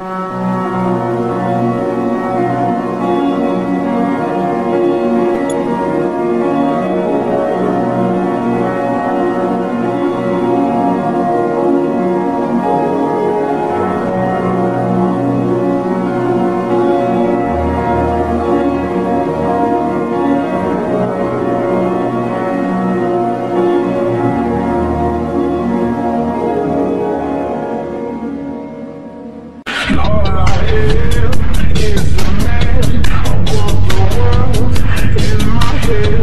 All hear